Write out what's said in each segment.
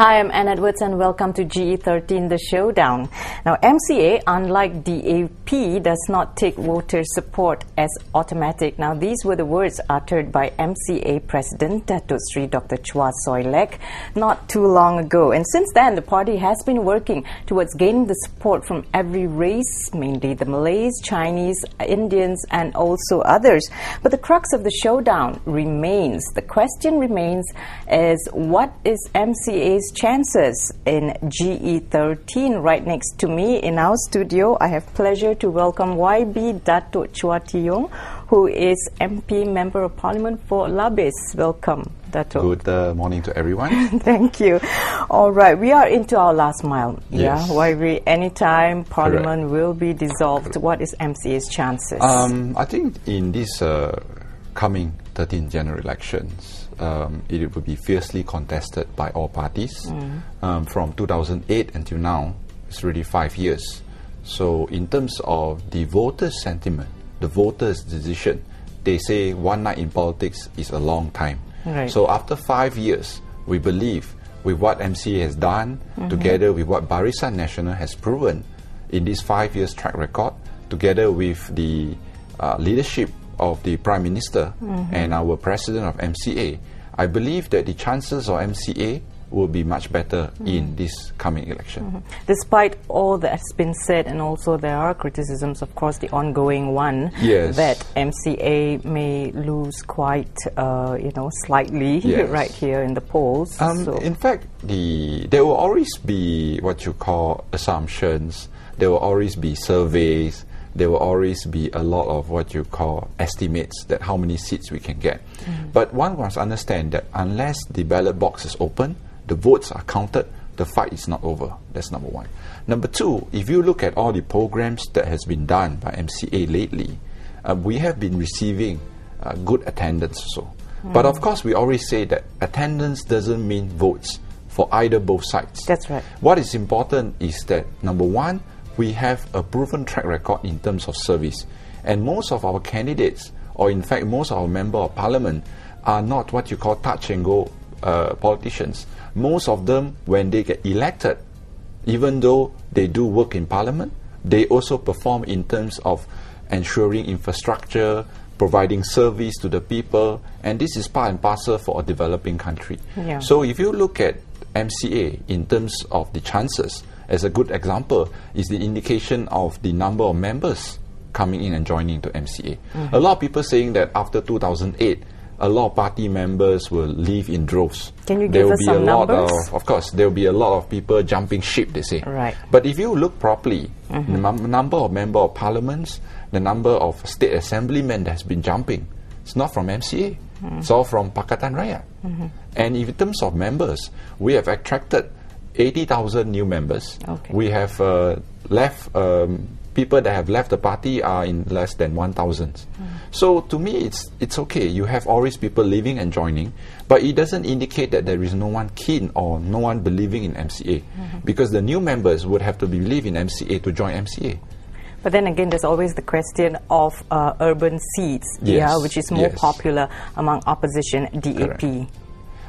Hi, I'm Anne Edwards and welcome to GE13 The Showdown. Now, MCA, unlike DAP, does not take voter support as automatic. Now, these were the words uttered by MCA President Datuk Sri Dr. Chua Soi Lek not too long ago. And since then, the party has been working towards gaining the support from every race, mainly the Malays, Chinese, Indians, and also others. But the crux of the showdown remains. The question remains is what is MCA's chances in GE13. Right next to me in our studio, I have pleasure to welcome YB Datuk Chua Tee Yong, who is MP Member of Parliament for Labis. Welcome. Dato. Good uh, morning to everyone. Thank you. All right, we are into our last mile. Yes. Yeah, YB, anytime Parliament Correct. will be dissolved, Correct. what is MCA's chances? Um, I think in this uh, coming 13 general elections, um, it will be fiercely contested by all parties. Mm. Um, from 2008 until now, it's really five years. So, in terms of the voters' sentiment, the voters' decision, they say one night in politics is a long time. Right. So, after five years, we believe with what MCA has done, mm-hmm. together with what Barisan Nasional has proven in this five years track record, together with the uh, leadership of the Prime Minister mm-hmm. and our President of MCA, I believe that the chances of MCA will be much better mm-hmm. in this coming election. Mm-hmm. Despite all that's been said, and also there are criticisms, of course, the ongoing one yes. that MCA may lose quite, uh, you know, slightly yes. right here in the polls. Um, so. In fact, the there will always be what you call assumptions. There will always be surveys there will always be a lot of what you call estimates that how many seats we can get. Mm. But one must understand that unless the ballot box is open, the votes are counted, the fight is not over. That's number one. Number two, if you look at all the programs that has been done by MCA lately, uh, we have been receiving uh, good attendance So, Mm. But of course, we always say that attendance doesn't mean votes for either both sides. That's right. What is important is that number one, we have a proven track record in terms of service. And most of our candidates, or in fact, most of our member of parliament, are not what you call touch and go uh, politicians. Most of them, when they get elected, even though they do work in parliament, they also perform in terms of ensuring infrastructure, providing service to the people, and this is part and parcel for a developing country. Yeah. So if you look at MCA in terms of the chances, as a good example is the indication of the number of members coming in and joining to MCA. Mm-hmm. A lot of people saying that after 2008, a lot of party members will leave in droves. Can you there give us some numbers? Of, of, course, there will be a lot of people jumping ship, they say. Right. But if you look properly, mm-hmm. the number of member of parliaments, the number of state assemblymen that has been jumping, it's not from MCA. Mm-hmm. It's all from Pakatan Rakyat. Mm-hmm. And in terms of members, we have attracted 80,000 new members. Okay. We have uh, left um, people that have left the party are in less than 1,000. Mm. So to me, it's it's okay. You have always people leaving and joining, but it doesn't indicate that there is no one keen or no one believing in MCA, mm-hmm. because the new members would have to believe in MCA to join MCA. But then again, there's always the question of uh, urban seats, yes. yeah, which is more yes. popular among opposition DAP.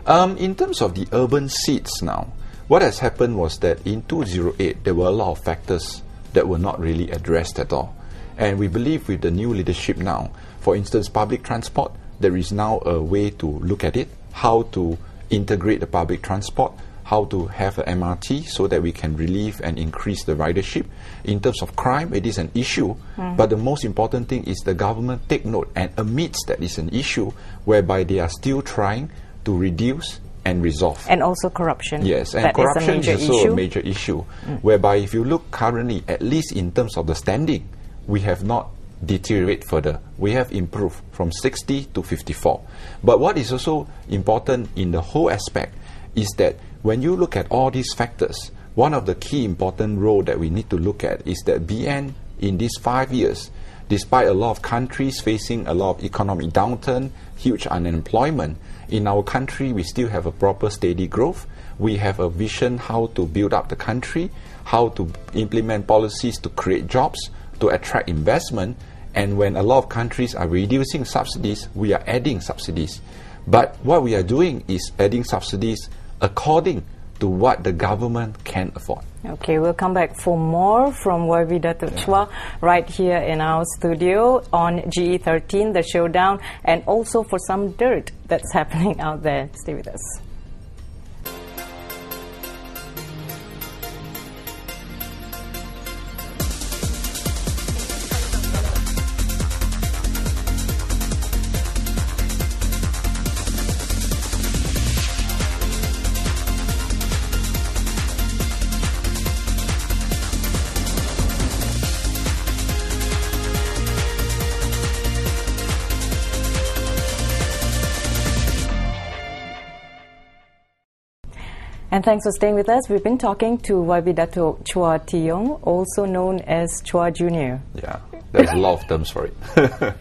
Um, in terms of the urban seats now, what has happened was that in 2008, there were a lot of factors that were not really addressed at all. And we believe with the new leadership now, for instance, public transport, there is now a way to look at it, how to integrate the public transport, how to have an MRT so that we can relieve and increase the ridership. In terms of crime, it is an issue, mm. but the most important thing is the government take note and admits that it's an issue whereby they are still trying to reduce and resolve. And also corruption. Yes, and that corruption is, is also issue. a major issue, mm. whereby if you look currently, at least in terms of the standing, we have not deteriorated further. We have improved from 60 to 54. But what is also important in the whole aspect is that when you look at all these factors, one of the key important role that we need to look at is that BN in these five years, despite a lot of countries facing a lot of economic downturn, huge unemployment, in our country, we still have a proper steady growth. We have a vision how to build up the country, how to implement policies to create jobs, to attract investment. And when a lot of countries are reducing subsidies, we are adding subsidies. But what we are doing is adding subsidies according to what the government can afford. Okay, we'll come back for more from YB Datuk Chua right here in our studio on GE13, the showdown, and also for some dirt that's happening out there. Stay with us. And thanks for staying with us. We've been talking to YB Dato Chua Tee Yong, also known as Chua Jr. Yeah, there's a lot of terms for it.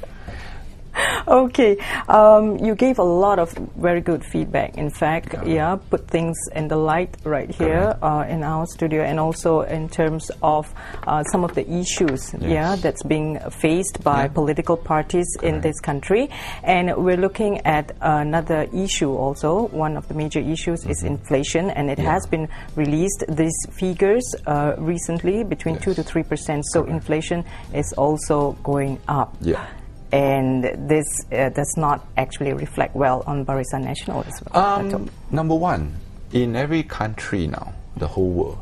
okay, um, you gave a lot of very good feedback. In fact, yeah, yeah put things in the light right here uh, in our studio, and also in terms of uh, some of the issues, yes. yeah, that's being faced by yeah. political parties Correct. in this country. And we're looking at another issue also. One of the major issues mm-hmm. is inflation, and it yeah. has been released these figures uh, recently between yes. two to three percent. So Correct. inflation is also going up. Yeah and this uh, does not actually reflect well on Barisan Nasional as well. Um, number one, in every country now, the whole world,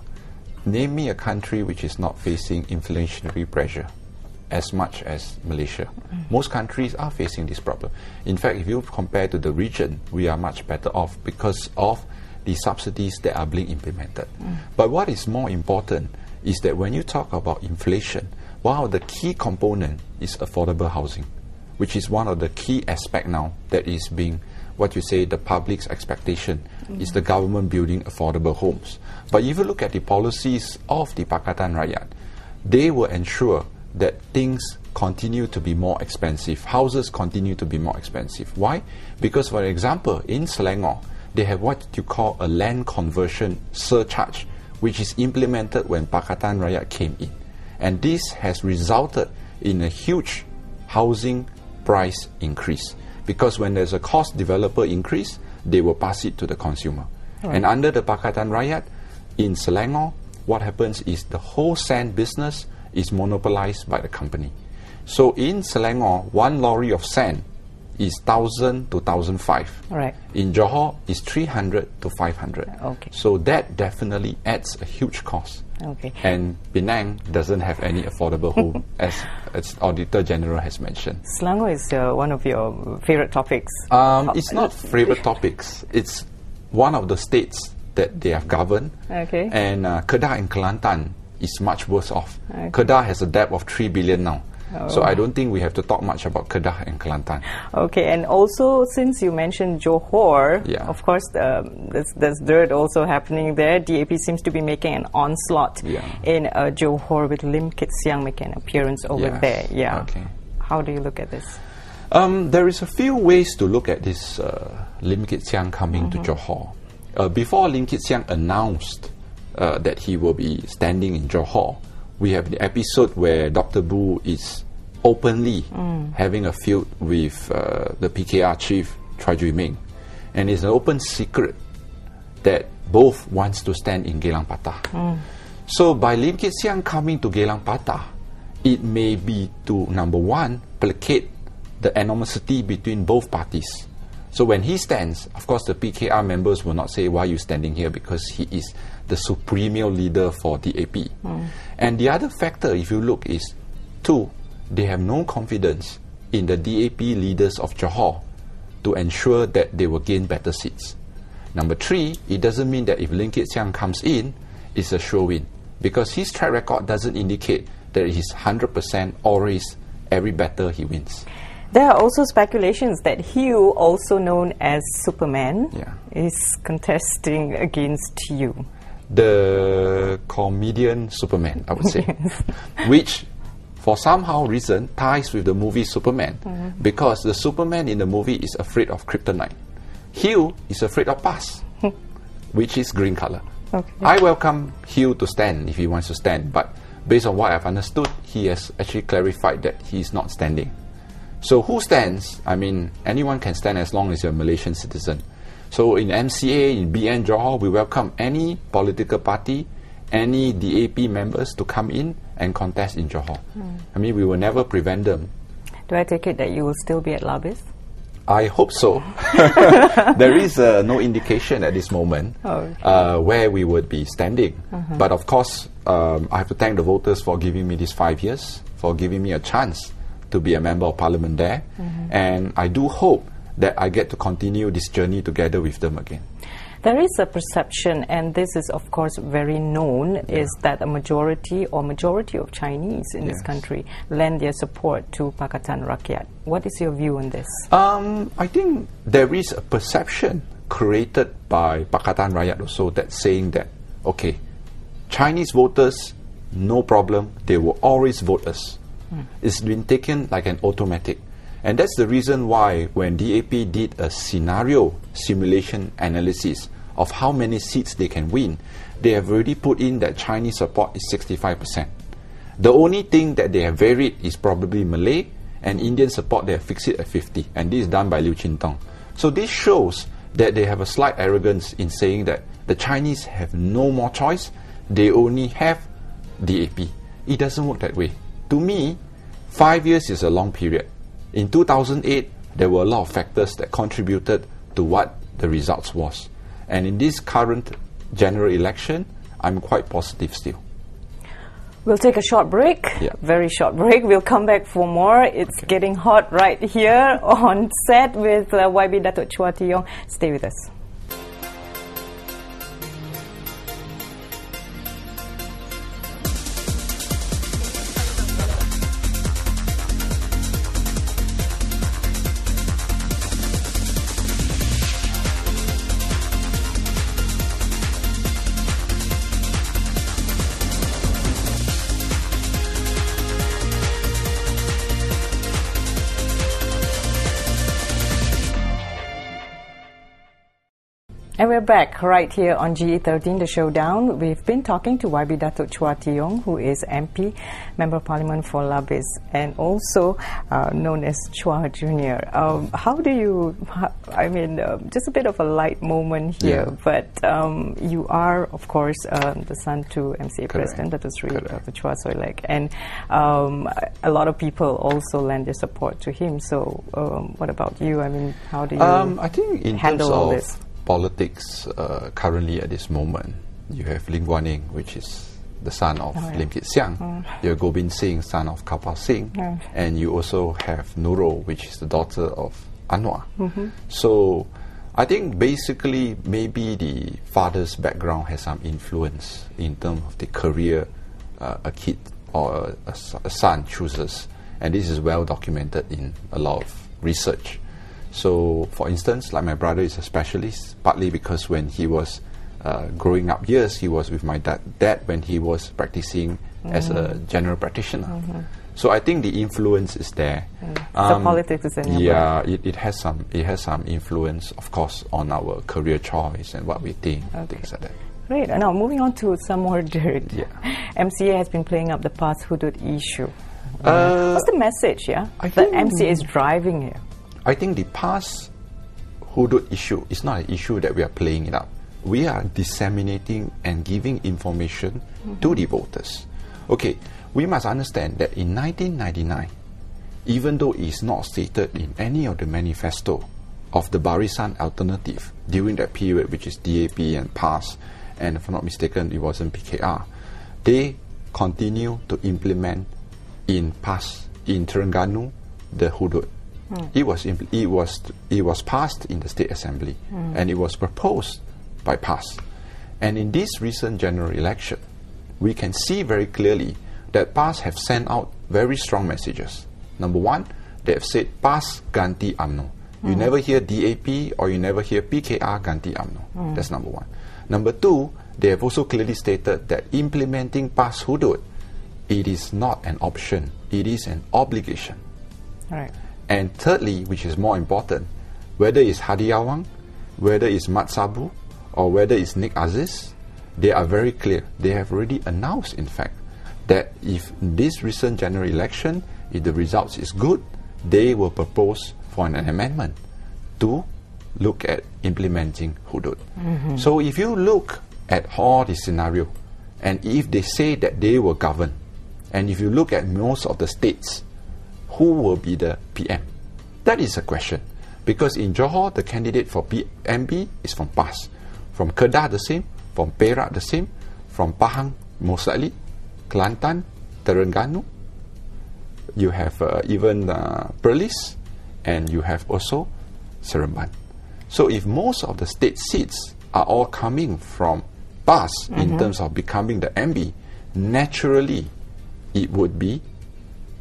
name me a country which is not facing inflationary pressure as much as Malaysia. Mm. Most countries are facing this problem. In fact, if you compare to the region, we are much better off because of the subsidies that are being implemented. Mm. But what is more important is that when you talk about inflation, one of the key component is affordable housing which is one of the key aspect now that is being what you say the public's expectation mm-hmm. is the government building affordable homes. But if you look at the policies of the Pakatan Rakyat, they will ensure that things continue to be more expensive. Houses continue to be more expensive. Why? Because, for example, in Selangor, they have what you call a land conversion surcharge, which is implemented when Pakatan Rakyat came in. And this has resulted in a huge housing price increase. Because when there's a cost developer increase, they will pass it to the consumer. Right. And under the Pakatan Rakyat, in Selangor, what happens is the whole sand business is monopolized by the company. So in Selangor, one lorry of sand is 1000 to 1005. Right. In Johor is 300 to 500. Okay. So that definitely adds a huge cost. Okay. And Penang doesn't have any affordable home, as, as Auditor General has mentioned. Selangor is uh, one of your favorite topics. Um, it's not favorite topics. It's one of the states that they have governed. Okay. And uh, Kedah and Kelantan is much worse off. Okay. Kedah has a debt of 3 billion now. So I don't think we have to talk much about Kedah and Kelantan. Okay, and also since you mentioned Johor, yeah. of course um, there's, there's, dirt also happening there. DAP seems to be making an onslaught yeah. in uh, Johor with Lim Kit Siang making an appearance over yes. there. Yeah. Okay. How do you look at this? Um, there is a few ways to look at this uh, Lim Kit Siang coming mm -hmm. to mm-hmm. Johor. Uh, before Lim Kit Siang announced uh, that he will be standing in Johor, we have the episode where Dr. Boo is openly mm. having a feud with uh, the PKR chief, Chua Jui Meng. And it's an open secret that both wants to stand in Gelang Patah. Mm. So by Lim Kit Siang coming to Gelang Patah, it may be to, number one, placate the animosity between both parties. So when he stands, of course the PKR members will not say, why are you standing here? Because he is the supreme leader for DAP. Mm. And the other factor, if you look, is two, they have no confidence in the DAP leaders of Johor to ensure that they will gain better seats. Number three, it doesn't mean that if Lim Kit Siang comes in, it's a sure win. Because his track record doesn't indicate that he's 100% always every battle he wins. There are also speculations that Hew, also known as Superman, yeah. is contesting against you the comedian Superman, I would say, which for somehow reason ties with the movie Superman mm-hmm. because the Superman in the movie is afraid of kryptonite. Hew is afraid of PAS, which is green color. Okay. I welcome Hew to stand if he wants to stand, but based on what I've understood, he has actually clarified that he is not standing. So who stands? I mean, anyone can stand as long as you're a Malaysian citizen. So in MCA, in BN Johor, we welcome any political party, any DAP members to come in and contest in Johor. I mean, we will never prevent them. Do I take it that you will still be at Labis? I hope so. there is uh, no indication at this moment Oh, uh, where we would be standing. But of course, um, I have to thank the voters for giving me these five years, for giving me a chance to be a member of parliament there. And I do hope that I get to continue this journey together with them again. There is a perception, and this is of course very known, is that a majority or majority of Chinese in this country lend their support to Pakatan Rakyat. What is your view on this? Um, I think there is a perception created by Pakatan Rakyat also that saying that, okay, Chinese voters, no problem, they will always vote us. It's been taken like an automatic. And that's the reason why when DAP did a scenario simulation analysis of how many seats they can win, they have already put in that Chinese support is 65%. The only thing that they have varied is probably Malay and Indian support, they have fixed it at 50. And this is done by Liew Chin Tong. So this shows that they have a slight arrogance in saying that the Chinese have no more choice, they only have DAP. It doesn't work that way. To me, five years is a long period. In 2008, there were a lot of factors that contributed to what the results was. And in this current general election, I'm quite positive still. We'll take a short break, Yeah. very short break. We'll come back for more. It's getting hot right here on set with uh, YB Datuk Chua Tee Yong. Stay with us. And we're back right here on GE13, the showdown. We've been talking to YB Datuk Chua Tee Yong, who is MP, Member of Parliament for Labis, and also uh, known as Chua Jr. Um, how do you, I mean, uh, just a bit of a light moment here, Yeah. but um, you are, of course, um, the son to MCA Correct. President Datuk Sri. Dr. Chua Soi Lek, and um, a lot of people also lend their support to him. So, um, what about you? I mean, how do you Um, I think in handle all terms this? Politics uh, currently at this moment, you have Lim Guan Eng, which is the son of Oh, yeah. Lim Kit Siang. You have Gobind Singh, son of Karpal Singh. Yeah. And you also have Nurul, which is the daughter of Anwar. Mm-hmm. So I think basically maybe the father's background has some influence in terms of the career uh, a kid or a son chooses. And this is well documented in a lot of research. So, for instance, like my brother is a specialist, partly because when he was uh, growing up years, he was with my dad, dad when he was practicing as a general practitioner. So I think the influence is there. So politics is in Yeah, it, it has some it has some influence, of course, on our career choice and what we think, things like that. Great. Now, moving on to some more dirt. Yeah. MCA has been playing up the past hudud issue. Uh, What's the message, yeah? I that MCA is driving here. I think the past hudud issue is not an issue that we are playing it up. We are disseminating and giving information mm-hmm. to the voters. Okay, we must understand that in 1999, even though it is not stated in any of the manifesto of the Barisan Alternatif during that period, which is DAP and PAS, and if I'm not mistaken, it wasn't PKR, they continue to implement in PAS, in Terengganu, the hudud. Hmm. It was impl- it was it was passed in the state assembly, hmm. and it was proposed by PAS. And in this recent general election, we can see very clearly that PAS have sent out very strong messages. Number one, they have said PAS ganti UMNO. You hmm. never hear DAP or you never hear PKR ganti UMNO. That's number one. Number two, they have also clearly stated that implementing PAS hudud, it is not an option, it is an obligation. Right. And thirdly, which is more important, whether it's Hadi Awang, whether it's Mat Sabu, or whether it's Nik Aziz, they are very clear. They have already announced, in fact, that if this recent general election, if the results is good, they will propose for an amendment to look at implementing hudud. Mm-hmm. So if you look at all the scenario, and if they say that they will govern, and if you look at most of the states, who will be the PM? That is a question. Because in Johor, the candidate for PMB is from PAS. From Kedah, the same. From Perak, the same. From Pahang, most likely. Kelantan, Terengganu. You have uh, even uh, Perlis, and you have also Seremban. So if most of the state seats are all coming from PAS in terms of becoming the MB, naturally it would be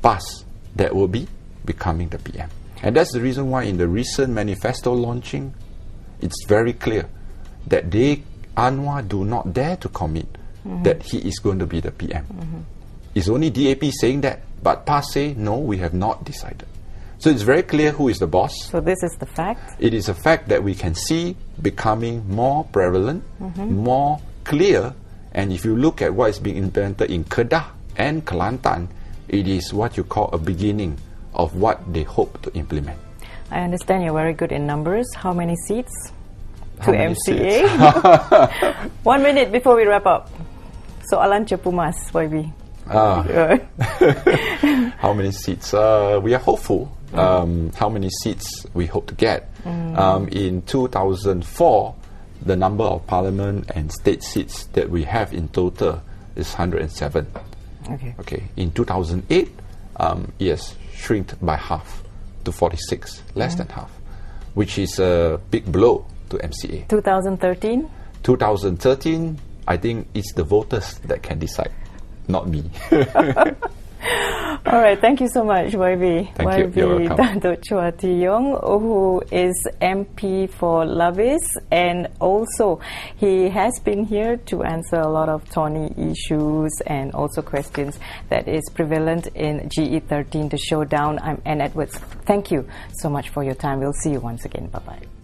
PAS that will be becoming the PM. And that's the reason why in the recent manifesto launching, it's very clear that they, Anwar, do not dare to commit mm-hmm. that he is going to be the PM. Mm-hmm. It's only DAP saying that, but PAS say, no, we have not decided. So it's very clear who is the boss. So this is the fact. It is a fact that we can see becoming more prevalent, mm-hmm. more clear, and if you look at what is being implemented in Kedah and Kelantan, it is what you call a beginning of what they hope to implement. I understand you're very good in numbers. How many seats How to many MCA? One minute before we wrap up. Soalan cepu mas, YB. Ah. Uh, How many seats? Uh, we are hopeful. Um, how many seats we hope to get? Um, in 2004, the number of parliament and state seats that we have in total is 107. Okay. Okay. In 2008, um, yes, shrinked by half to 46, less than half, which is a big blow to MCA. 2013. 2013, I think it's the voters that can decide, not me. All right, thank you so much, YB. Thank you. YB. Datuk Chua Tee Yong, who is MP for Labis, and also he has been here to answer a lot of thorny issues and also questions that is prevalent in GE13, the showdown. I'm Anne Edwards. Thank you so much for your time. We'll see you once again. Bye bye.